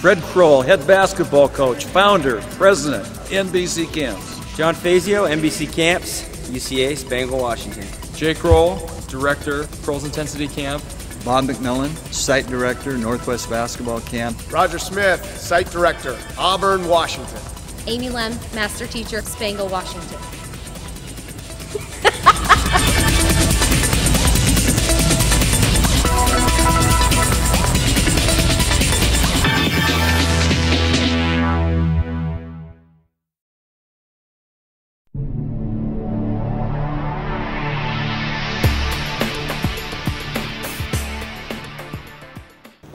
Crowell, head basketball coach, founder, president, NBC Camps. John Fazio, NBC Camps, UCA, Spangle, Washington. Jay Crowell, director, Crowell's Intensity Camp. Bob McMillan, site director, Northwest Basketball Camp. Roger Smith, site director, Auburn, Washington. Amy Lemm, master teacher, Spangle, Washington.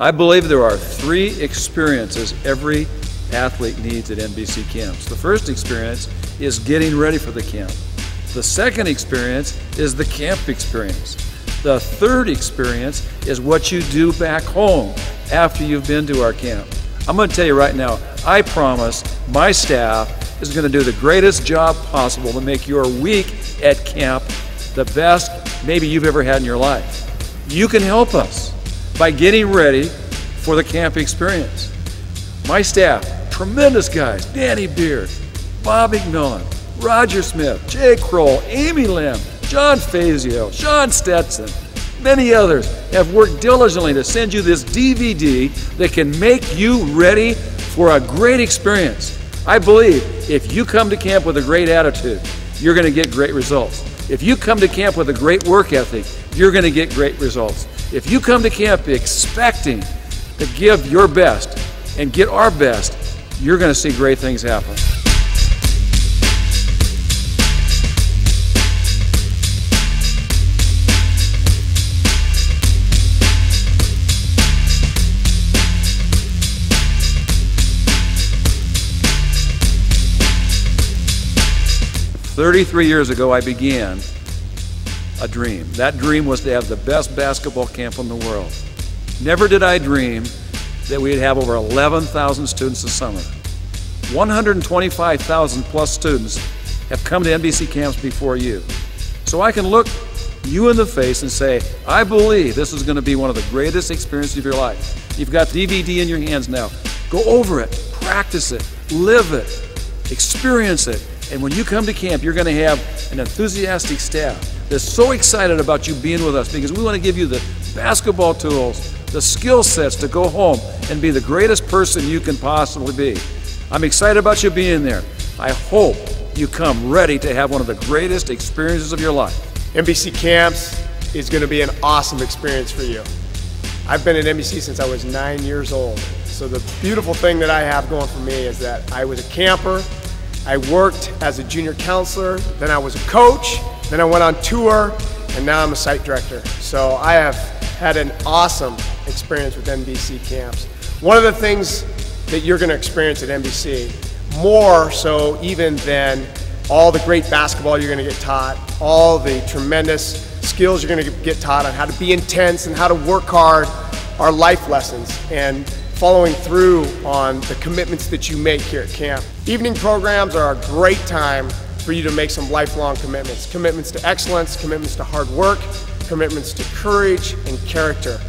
I believe there are three experiences every athlete needs at NBC camps. The first experience is getting ready for the camp. The second experience is the camp experience. The third experience is what you do back home after you've been to our camp. I'm going to tell you right now, I promise my staff is going to do the greatest job possible to make your week at camp the best maybe you've ever had in your life. You can help us by getting ready for the camp experience. My staff, tremendous guys Danny Beard, Bob McMillan, Roger Smith, Jay Crowell, Amy Lemm, John Fazio, Shawn Stetson, many others have worked diligently to send you this DVD that can make you ready for a great experience. I believe if you come to camp with a great attitude, you're going to get great results. If you come to camp with a great work ethic, you're going to get great results. If you come to camp expecting to give your best and get our best, you're going to see great things happen. Thirty-three years ago, I began a dream. That dream was to have the best basketball camp in the world. Never did I dream that we'd have over 11,000 students this summer. 125,000 plus students have come to NBC camps before you. So I can look you in the face and say, I believe this is going to be one of the greatest experiences of your life. You've got DVD in your hands now. Go over it, practice it, live it, experience it. And when you come to camp, you're going to have an enthusiastic staff that's so excited about you being with us because we want to give you the basketball tools, the skill sets to go home and be the greatest person you can possibly be. I'm excited about you being there. I hope you come ready to have one of the greatest experiences of your life. NBC Camps is going to be an awesome experience for you. I've been at NBC since I was nine years old. So the beautiful thing that I have going for me is that I was a camper, I worked as a junior counselor, then I was a coach, then I went on tour, and now I'm a site director. So I have had an awesome experience with NBC camps. One of the things that you're going to experience at NBC, more so even than all the great basketball you're going to get taught, all the tremendous skills you're going to get taught on how to be intense and how to work hard, are life lessons. And following through on the commitments that you make here at camp. Evening programs are a great time for you to make some lifelong commitments. Commitments to excellence, commitments to hard work, commitments to courage and character.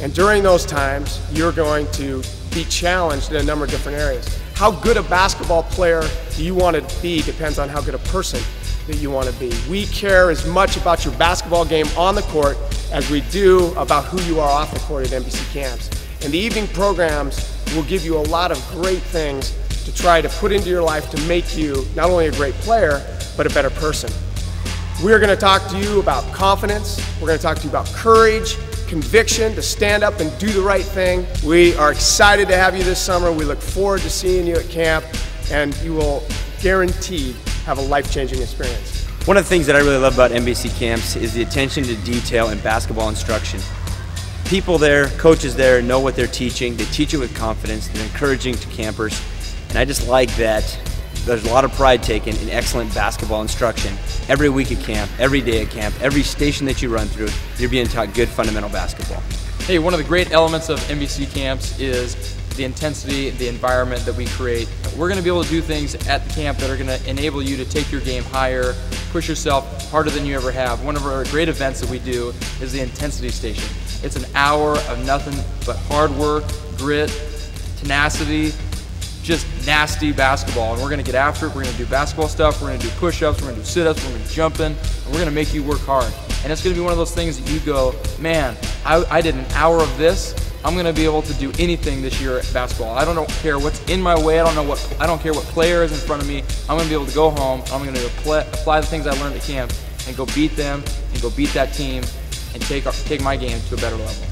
And during those times, you're going to be challenged in a number of different areas. How good a basketball player do you want to be depends on how good a person that you want to be. We care as much about your basketball game on the court as we do about who you are off the court at NBC camps. And the evening programs will give you a lot of great things to try to put into your life to make you not only a great player, but a better person. We're going to talk to you about confidence. We're going to talk to you about courage, conviction to stand up and do the right thing. We are excited to have you this summer. We look forward to seeing you at camp, and you will guaranteed have a life-changing experience. One of the things that I really love about NBC camps is the attention to detail in basketball instruction people there, coaches there know what they're teaching. They teach it with confidence. They're encouraging to campers. And I just like that there's a lot of pride taken in excellent basketball instruction. Every week at camp, every day at camp, every station that you run through, you're being taught good fundamental basketball. Hey, one of the great elements of NBC camps is the intensity, the environment that we create. We're going to be able to do things at the camp that are going to enable you to take your game higher, push yourself harder than you ever have. One of our great events that we do is the intensity station. It's an hour of nothing but hard work, grit, tenacity, just nasty basketball. And we're going to get after it. We're going to do basketball stuff. We're going to do push ups. We're going to do sit ups. We're going to jump in. And we're going to make you work hard. And it's going to be one of those things that you go, man, I, I did an hour of this. I'm going to be able to do anything this year at basketball. I don't care what's in my way. I don't know what I don't care what player is in front of me. I'm going to be able to go home. I'm going to apply, apply the things I learned at camp and go beat them and go beat that team and take take my game to a better level.